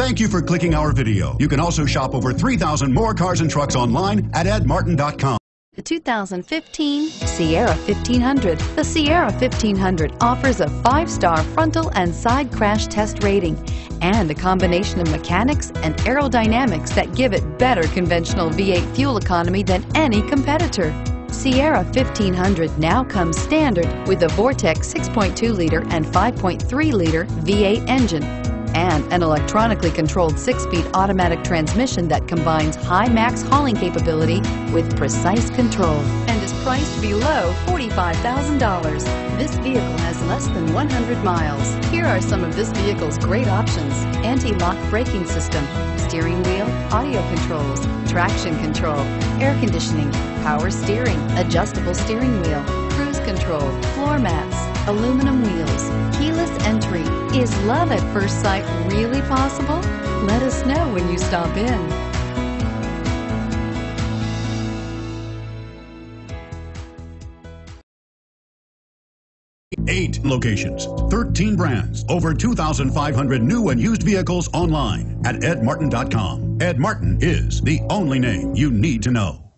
Thank you for clicking our video. You can also shop over 3,000 more cars and trucks online at edmartin.com. The 2015 Sierra 1500. The Sierra 1500 offers a five-star frontal and side crash test rating and a combination of mechanics and aerodynamics that give it better conventional V8 fuel economy than any competitor. Sierra 1500 now comes standard with a Vortec 6.2-liter and 5.3-liter V8 engine and an electronically controlled six-speed automatic transmission that combines high max hauling capability with precise control and is priced below $45,000. This vehicle has less than 100 miles. Here are some of this vehicle's great options. Anti-lock braking system, steering wheel, audio controls, traction control, air conditioning, power steering, adjustable steering wheel, cruise control, floor mats, aluminum wheels, entry. Is love at first sight really possible? Let us know when you stop in. Eight locations, 13 brands, over 2,500 new and used vehicles online at edmartin.com. Ed Martin is the only name you need to know.